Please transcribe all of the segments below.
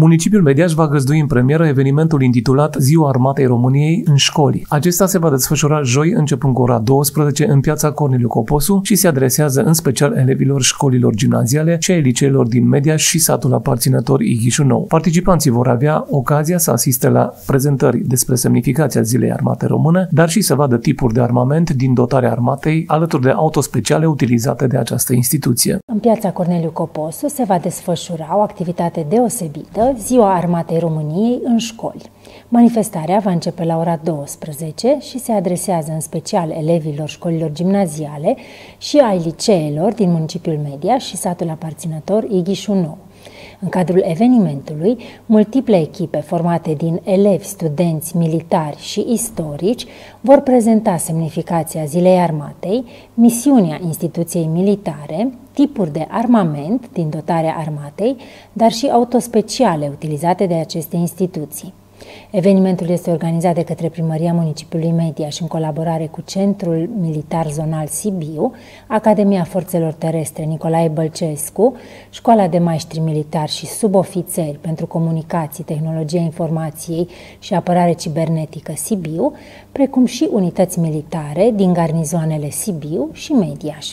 Municipiul Mediaș va găzdui în premieră evenimentul intitulat Ziua Armatei României în școli. Acesta se va desfășura joi începând cu ora 12 în piața Corneliu Coposu și se adresează în special elevilor școlilor gimnaziale și ai liceelor din Mediaș și satul aparținător Ighișu Nou. Participanții vor avea ocazia să asiste la prezentări despre semnificația Zilei Armate Române, dar și să vadă tipuri de armament din dotarea armatei alături de autospeciale utilizate de această instituție. În piața Corneliu Coposu se va desfășura o activitate deosebită, Ziua Armatei României în școli. Manifestarea va începe la ora 12 și se adresează în special elevilor școlilor gimnaziale și ai liceelor din municipiul Media și satul aparținător Ighișu Nou. În cadrul evenimentului, multiple echipe formate din elevi, studenți, militari și istorici vor prezenta semnificația Zilei Armatei, misiunea instituției militare, tipuri de armament din dotarea armatei, dar și autospeciale utilizate de aceste instituții. Evenimentul este organizat de către Primăria Municipiului Media și în colaborare cu Centrul Militar Zonal Sibiu, Academia Forțelor Terestre Nicolae Bălcescu, Școala de Maestri Militari și Subofițeri pentru Comunicații, Tehnologia Informației și Apărare Cibernetică Sibiu, precum și unități militare din garnizoanele Sibiu și Mediaș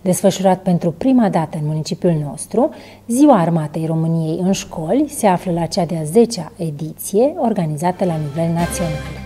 desfășurat pentru prima dată în municipiul nostru, Ziua Armatei României în școli se află la cea de-a 10-a ediție organizată la nivel național.